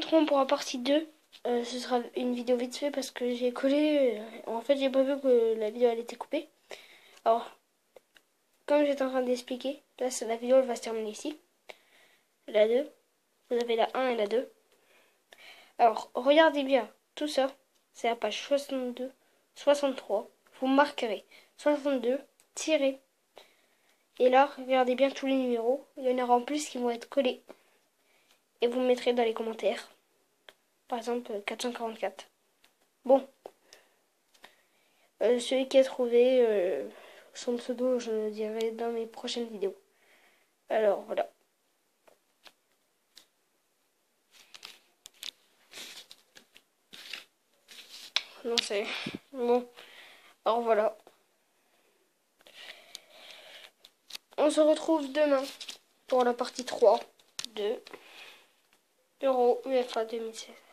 pour la partie 2. Euh, ce sera une vidéo vite fait parce que j'ai collé. euh, en fait, j'ai pas vu que la vidéo elle était coupée. Alors, comme j'étais en train d'expliquer, là, la vidéo elle va se terminer ici. La 2. Vous avez la 1 et la 2. Alors, regardez bien. Tout ça, c'est la page 62, 63. Vous marquerez 62, tirez. Et là, regardez bien tous les numéros. Il y en aura en plus qui vont être collés. Et vous mettrez dans les commentaires. Par exemple, euh, 444. Bon. Euh, celui qui a trouvé euh, son pseudo, je le dirai dans mes prochaines vidéos. Alors, voilà. Non, c'est... Bon. Alors, voilà. On se retrouve demain pour la partie 3 de Euro UEFA 2016.